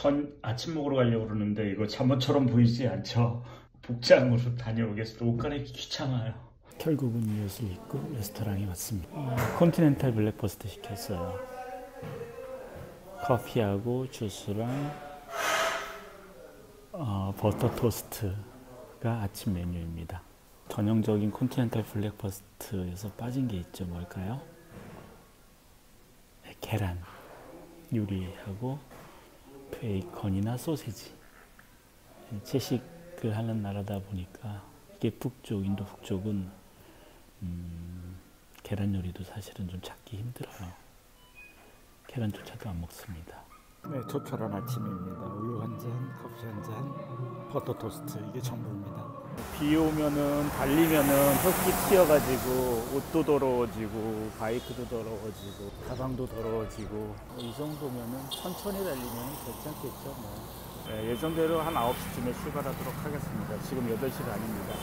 전 아침 먹으러 가려고 그러는데 이거 잠옷처럼 보이지 않죠? 복장으로 다녀오겠습니다. 옷 갈아입기 귀찮아요. 결국은 이 옷을 입고 레스토랑에 왔습니다. 어, continental breakfast 시켰어요. 커피하고 주스랑 어, 버터 토스트가 아침 메뉴입니다. 전형적인 continental breakfast에서 빠진 게 있죠. 뭘까요? 네, 계란 요리하고 베이컨이나 소세지 네, 채식을 하는 나라다 보니까 이게 북쪽 인도 북쪽은 음, 계란 요리도 사실은 좀 찾기 힘들어요. 계란조차도 안 먹습니다. 네, 조촐한 아침입니다. 우유 한 잔, 커피 한 잔, 버터 토스트 이게 전부입니다. 비 오면은 달리면은 흙이 튀어가지고 옷도 더러워지고 바이크도 더러워지고 가방도 더러워지고 이 정도면은 천천히 달리면 괜찮겠죠. 뭐. 네, 예정대로 한 9시쯤에 출발하도록 하겠습니다. 지금 8시가 아닙니다.